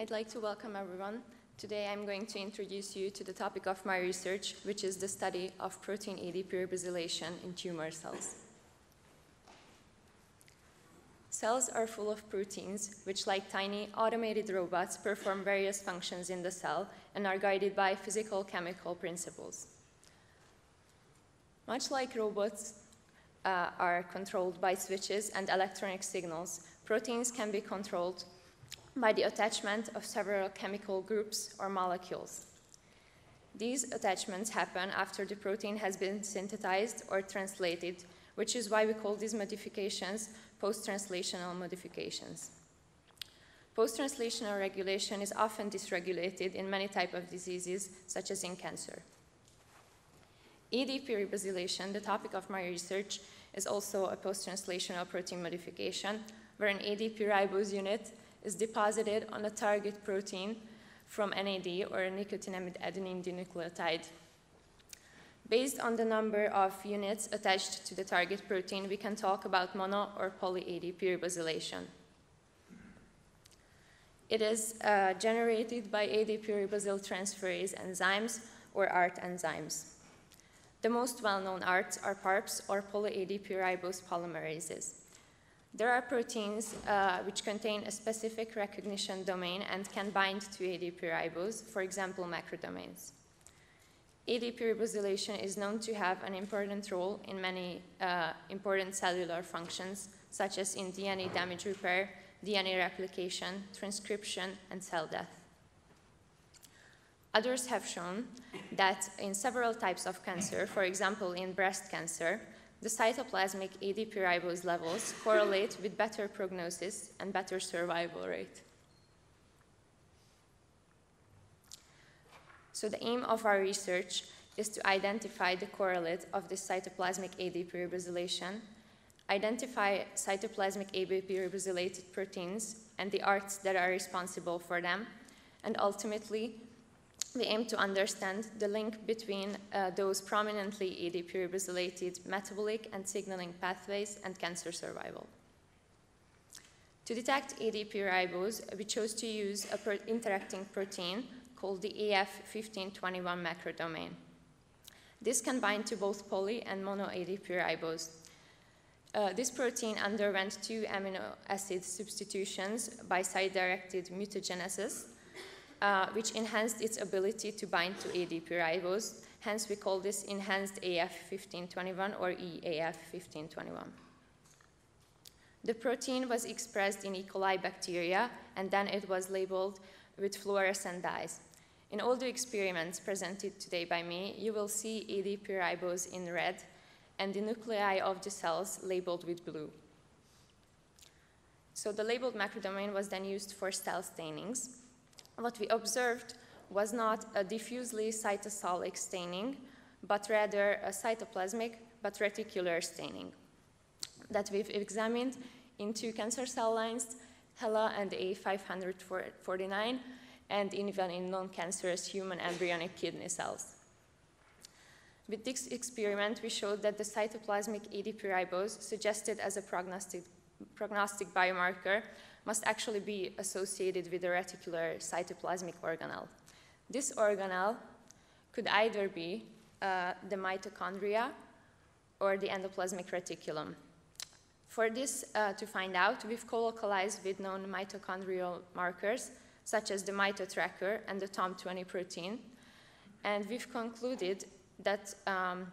I'd like to welcome everyone. Today I'm going to introduce you to the topic of my research, which is the study of protein ADP ribosylation in tumor cells. Cells are full of proteins, which like tiny automated robots perform various functions in the cell and are guided by physical chemical principles. Much like robots uh, are controlled by switches and electronic signals, proteins can be controlled by the attachment of several chemical groups or molecules. These attachments happen after the protein has been synthesized or translated, which is why we call these modifications post-translational modifications. Post-translational regulation is often dysregulated in many types of diseases, such as in cancer. ADP ribosylation, the topic of my research, is also a post-translational protein modification, where an ADP ribose unit is deposited on a target protein from NAD or a nicotinamide adenine dinucleotide. Based on the number of units attached to the target protein, we can talk about mono or poly ADP ribosylation. It is uh, generated by ADP ribosyl transferase enzymes or ART enzymes. The most well-known ARTs are PARPs or poly-ADP ribose polymerases. There are proteins uh, which contain a specific recognition domain and can bind to ADP ribose, for example, macrodomains. ADP ribosylation is known to have an important role in many uh, important cellular functions, such as in DNA damage repair, DNA replication, transcription, and cell death. Others have shown that in several types of cancer, for example, in breast cancer, the cytoplasmic ADP ribose levels correlate with better prognosis and better survival rate. So the aim of our research is to identify the correlate of the cytoplasmic ADP ribosylation, identify cytoplasmic ADP ribosylated proteins and the ARTs that are responsible for them, and ultimately we aim to understand the link between uh, those prominently ADP ribosylated metabolic and signaling pathways and cancer survival. To detect ADP ribose, we chose to use a pro interacting protein called the AF1521 macrodomain. This can bind to both poly and mono ADP ribose. Uh, this protein underwent two amino acid substitutions by site-directed mutagenesis uh, which enhanced its ability to bind to ADP ribose. Hence, we call this enhanced AF1521 or EAF1521. The protein was expressed in E. coli bacteria, and then it was labeled with fluorescent dyes. In all the experiments presented today by me, you will see ADP ribose in red and the nuclei of the cells labeled with blue. So the labeled macrodomain was then used for cell stainings what we observed was not a diffusely cytosolic staining, but rather a cytoplasmic but reticular staining that we've examined in two cancer cell lines, HeLa and A549, and even in non-cancerous human embryonic kidney cells. With this experiment, we showed that the cytoplasmic ADP ribose suggested as a prognostic, prognostic biomarker must actually be associated with a reticular cytoplasmic organelle. This organelle could either be uh, the mitochondria or the endoplasmic reticulum. For this uh, to find out, we've co-localized with known mitochondrial markers, such as the mitotracker and the TOM20 protein, and we've concluded that um,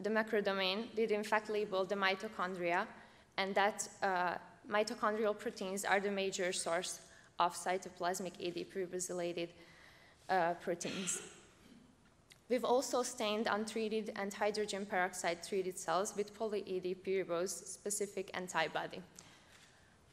the macrodomain did in fact label the mitochondria, and that uh, mitochondrial proteins are the major source of cytoplasmic ADP ribosylated uh, proteins. We've also stained untreated and hydrogen peroxide treated cells with poly-ADP ribose specific antibody.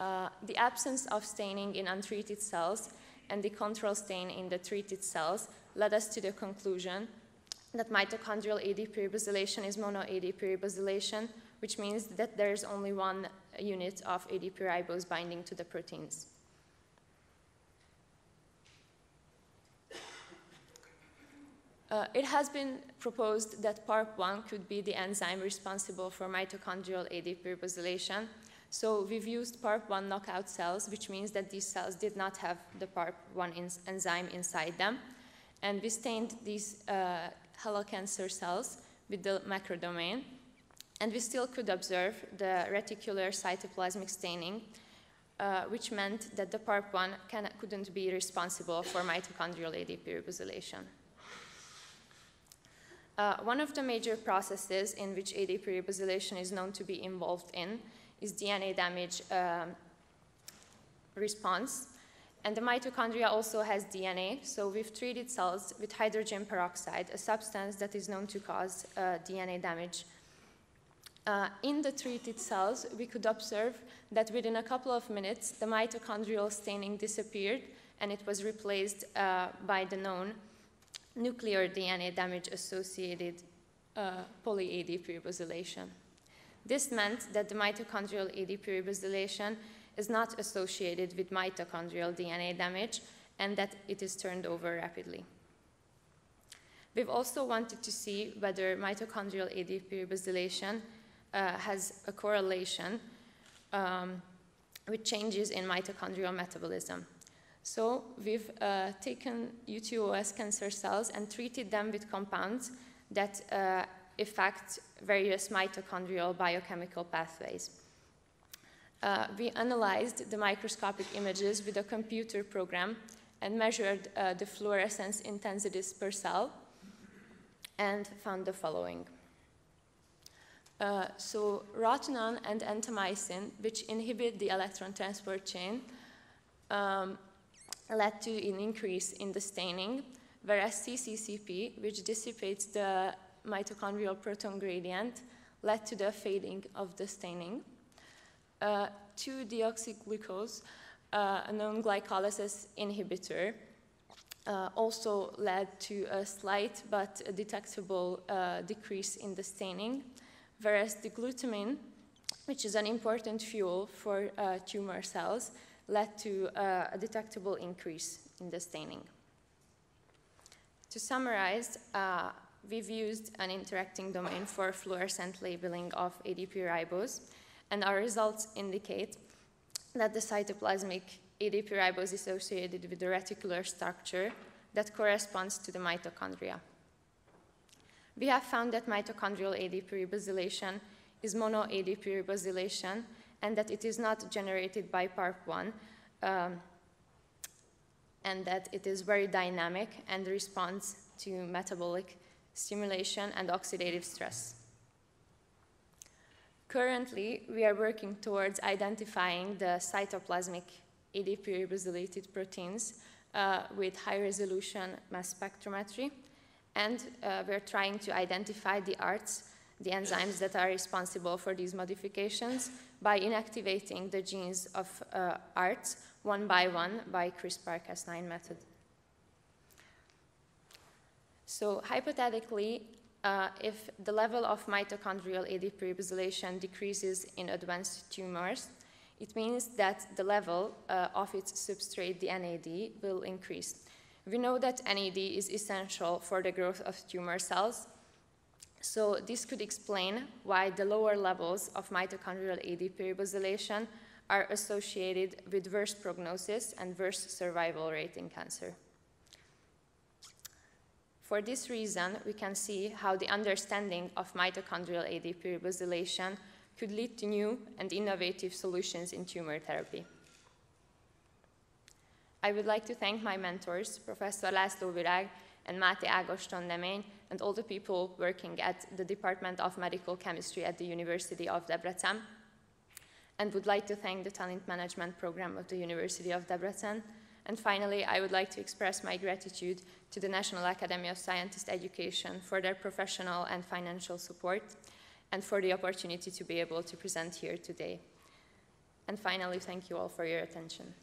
Uh, the absence of staining in untreated cells and the control stain in the treated cells led us to the conclusion that mitochondrial ADP ribosylation is mono-ADP ribosylation, which means that there is only one unit of ADP ribose binding to the proteins. Uh, it has been proposed that PARP1 could be the enzyme responsible for mitochondrial ADP ribosylation, So we've used PARP1 knockout cells, which means that these cells did not have the PARP1 enzyme inside them. And we stained these uh, cancer cells with the macrodomain. And we still could observe the reticular cytoplasmic staining, uh, which meant that the PARP1 can, couldn't be responsible for mitochondrial ADP ribosylation. Uh, one of the major processes in which ADP ribosylation is known to be involved in is DNA damage um, response. And the mitochondria also has DNA, so we've treated cells with hydrogen peroxide, a substance that is known to cause uh, DNA damage. Uh, in the treated cells, we could observe that within a couple of minutes, the mitochondrial staining disappeared and it was replaced uh, by the known nuclear DNA damage associated uh, poly-ADP ribosylation. This meant that the mitochondrial ADP ribosylation is not associated with mitochondrial DNA damage and that it is turned over rapidly. We've also wanted to see whether mitochondrial ADP ribosylation uh, has a correlation um, with changes in mitochondrial metabolism. So we've uh, taken U2OS cancer cells and treated them with compounds that uh, affect various mitochondrial biochemical pathways. Uh, we analyzed the microscopic images with a computer program and measured uh, the fluorescence intensities per cell and found the following. Uh, so rotenone and antimycin, which inhibit the electron transport chain, um, led to an increase in the staining, whereas CCCP, which dissipates the mitochondrial proton gradient, led to the fading of the staining. Uh, 2-deoxyglucose, uh, a known glycolysis inhibitor, uh, also led to a slight but detectable uh, decrease in the staining, whereas the glutamine, which is an important fuel for uh, tumor cells, led to uh, a detectable increase in the staining. To summarize, uh, we've used an interacting domain for fluorescent labeling of ADP ribose, and our results indicate that the cytoplasmic ADP ribose is associated with the reticular structure that corresponds to the mitochondria. We have found that mitochondrial ADP ribosylation is mono ADP ribosylation and that it is not generated by PARP1, um, and that it is very dynamic and responds to metabolic stimulation and oxidative stress. Currently, we are working towards identifying the cytoplasmic ADP ribosylated proteins uh, with high resolution mass spectrometry, and uh, we're trying to identify the ARTs, the enzymes that are responsible for these modifications, by inactivating the genes of uh, ARTs one by one by CRISPR-Cas9 method. So hypothetically, uh, if the level of mitochondrial ADP ribosylation decreases in advanced tumors, it means that the level uh, of its substrate, the NAD, will increase. We know that NAD is essential for the growth of tumor cells, so this could explain why the lower levels of mitochondrial ADP ribosylation are associated with worse prognosis and worse survival rate in cancer. For this reason, we can see how the understanding of mitochondrial ADP ribosylation could lead to new and innovative solutions in tumor therapy. I would like to thank my mentors, Professor László Virág and Máté Ágoston Demény, and all the people working at the Department of Medical Chemistry at the University of Debrecen, and would like to thank the Talent Management Program of the University of Debrecen. And finally, I would like to express my gratitude to the National Academy of Scientist Education for their professional and financial support, and for the opportunity to be able to present here today. And finally, thank you all for your attention.